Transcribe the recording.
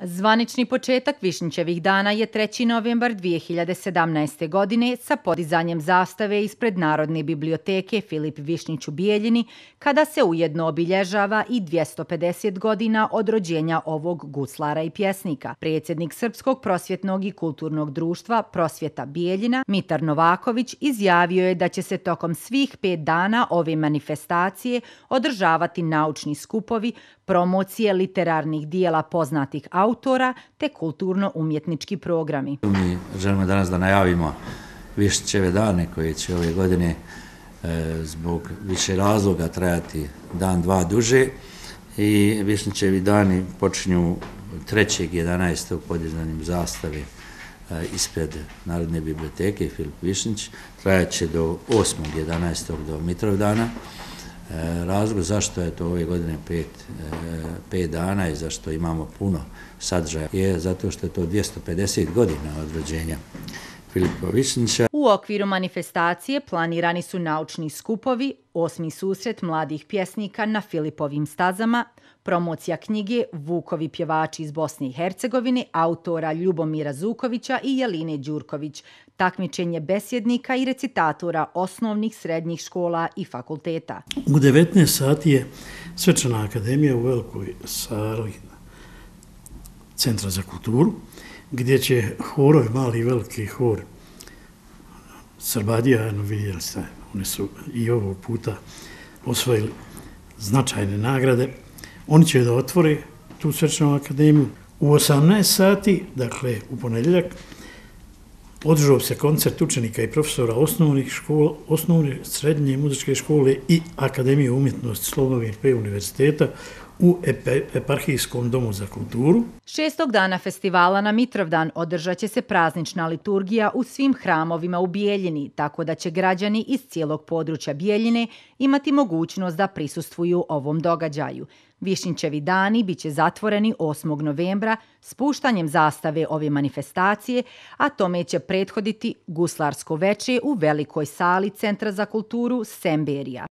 Zvanični početak Višnjićevih dana je 3. novembar 2017. godine sa podizanjem zastave ispred Narodne biblioteke Filip Višnjić u Bijeljini, kada se ujedno obilježava i 250 godina od rođenja ovog guslara i pjesnika. Predsjednik Srpskog prosvjetnog i kulturnog društva Prosvjeta Bijeljina, Mitar Novaković, izjavio je da će se tokom svih pet dana ove manifestacije održavati naučni skupovi, promocije literarnih dijela poznatih autora autora te kulturno-umjetnički programi. Mi želimo danas da najavimo Višćeve dane koje će ove godine e, zbog više razloga trajati dan, dva duže i Višnićevi dani počinju 3.11. podizanjem zastave e, ispred Narodne biblioteke Filip Višnić, trajaće do 8.11. do Mitrov dana. E, razlog zašto je to ove godine pet, e, pet dana i zašto imamo puno sadržaja je zato što je to 250 godina od rođenja Filipa Višnića. U okviru manifestacije planirani su naučni skupovi, osmi susret mladih pjesnika na Filipovim stazama, promocija knjige Vukovi pjevači iz Bosne i Hercegovine, autora Ljubomira Zukovića i Jeline Đurković, takmičenje besjednika i recitatora osnovnih, srednjih škola i fakulteta. U 19 sati je Svečana akademija u Velikoj sali Centra za kulturu, gdje će horovi, mali i veliki hor, Srbadija, Novi vidjeli ste, su i ovog puta osvojili značajne nagrade. Oni će da otvore tu svečanu akademiju. U 18 sati, dakle u ponedjeljak, održao se koncert učenika i profesora osnovnih škola, osnovne, srednje muzičke škole i Akademije umjetnosti Slovnovih P univerziteta u Eparhijskom domu za kulturu. Šestog dana festivala na Mitrovdan održat će se praznična liturgija u svim hramovima u Bijeljini, tako da će građani iz cijelog područja Bijeljine imati mogućnost da prisustvuju ovom događaju. Višnjićevi dani bit će zatvoreni 8. novembra spuštanjem zastave ove manifestacije, a tome će prethoditi guslarsko veče u velikoj sali Centra za kulturu Semberija.